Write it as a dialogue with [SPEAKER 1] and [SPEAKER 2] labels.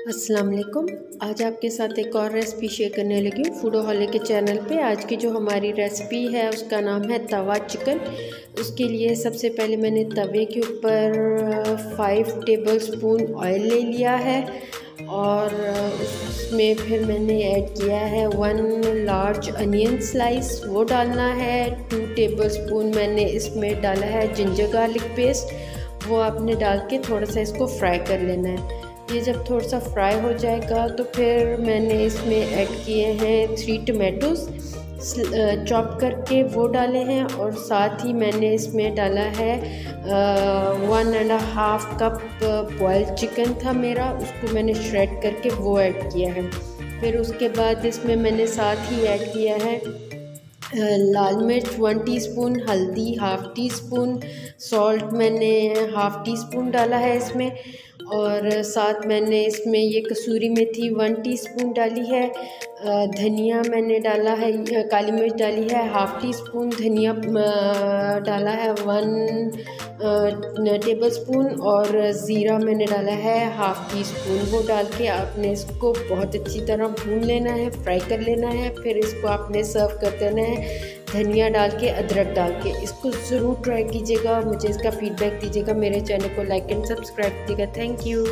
[SPEAKER 1] अस्सलाम वालेकुम आज आपके साथ एक और रेसिपी शेयर करने लगी हूँ। फूडो हॉले के चैनल पे आज की जो हमारी रेसिपी है, उसका नाम है तवा चिकन। उसके लिए सबसे पहले मैंने तवे के ऊपर फाइव टेबल स्पून ऑयल ले लिया है और उसमें फिर मैंने ऐड किया है वन लार्ज अनियन स्लाइस वो डालना है। टू टेबल स्पून मैंने इसमें डाला है जिंजर गार्लिक पेस्ट वो आपने डाल के थोड़ा सा इसको फ्राई कर लेना है। ये जब थोड़ा सा फ्राई हो जाएगा तो फिर मैंने इसमें ऐड किए हैं थ्री टमेटोज़ चॉप करके वो डाले हैं और साथ ही मैंने इसमें डाला है one and half cup boil chicken था मेरा, उसको मैंने श्रेड करके वो ऐड किया है। फिर उसके बाद इसमें मैंने साथ ही ऐड किया है लाल मिर्च वन टीस्पून हल्दी हाफ़ टी स्पून सॉल्ट मैंने हाफ़ टी स्पून डाला है इसमें। और साथ मैंने इसमें ये कसूरी मेथी वन टीस्पून डाली है धनिया मैंने डाला है काली मिर्च डाली है, हाफ़ टी स्पून धनिया डाला है वन टेबल स्पून और ज़ीरा मैंने डाला है हाफ़ टी स्पून वो डाल के आपने इसको बहुत अच्छी तरह भून लेना है, फ्राई कर लेना है, फिर इसको आपने सर्व कर देना है। धनिया डाल के, अदरक डाल के, इसको ज़रूर ट्राई कीजिएगा मुझे इसका फ़ीडबैक दीजिएगा। मेरे चैनल को लाइक एंड सब्सक्राइब कीजिएगा थैंक यू